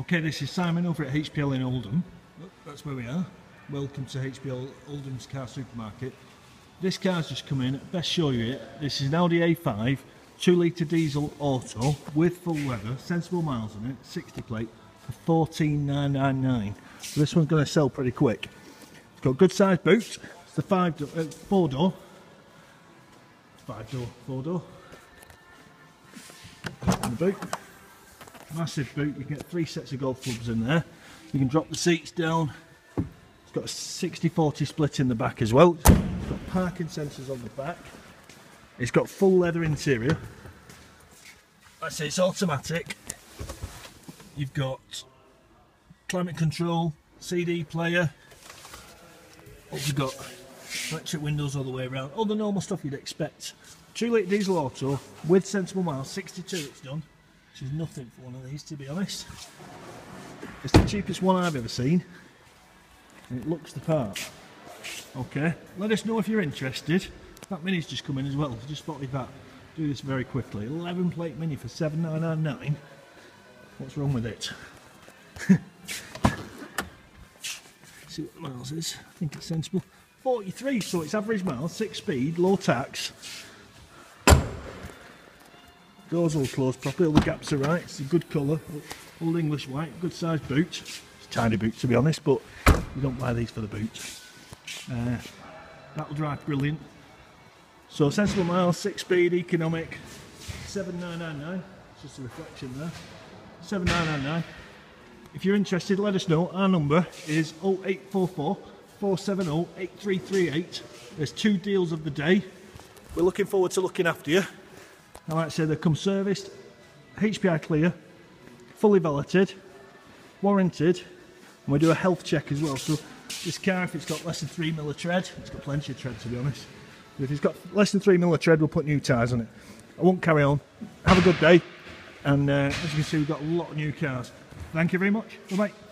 Okay, this is Simon over at HPL in Oldham. That's where we are. Welcome to HPL Oldham's car supermarket. This car's just come in. Best show you it. This is an Audi A5, 2 litre diesel auto with full leather, sensible miles on it, 60 plate for 14999 so This one's going to sell pretty quick. It's got good sized boots. It's the five door, uh, four door, five door, four door. The boot massive boot. You get three sets of golf clubs in there. You can drop the seats down. It's got a 60-40 split in the back as well. It's got parking sensors on the back. It's got full leather interior. I say it's automatic. You've got climate control, CD player. You've got electric windows all the way around. All the normal stuff you'd expect. 2 litre diesel auto with sensible miles, 62 it's done which is nothing for one of these to be honest. It's the cheapest one I've ever seen and it looks the part. Okay, let us know if you're interested. That mini's just come in as well, I just spotted that. Do this very quickly. 11 plate mini for 7999 What's wrong with it? See what the miles is. I think it's sensible. 43, so it's average miles, 6 speed, low tax. Doors all closed properly, all the gaps are right, it's a good colour, old English white, good sized boot. It's a tiny boot to be honest, but you don't buy these for the boot. Uh, that'll drive brilliant. So sensible miles, 6 speed, economic, 7999 it's just a reflection there. 7999 If you're interested, let us know. Our number is 0844 470 8338. There's two deals of the day. We're looking forward to looking after you. And like I said, they come serviced, HPI clear, fully valeted, warranted, and we do a health check as well. So this car, if it's got less than three mil of tread, it's got plenty of tread to be honest. But if it's got less than three mil of tread, we'll put new tyres on it. I won't carry on. Have a good day. And uh, as you can see, we've got a lot of new cars. Thank you very much. Bye bye.